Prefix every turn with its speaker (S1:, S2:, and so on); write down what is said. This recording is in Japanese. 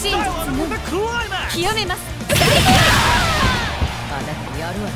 S1: 真実の極めます。あなたやるわ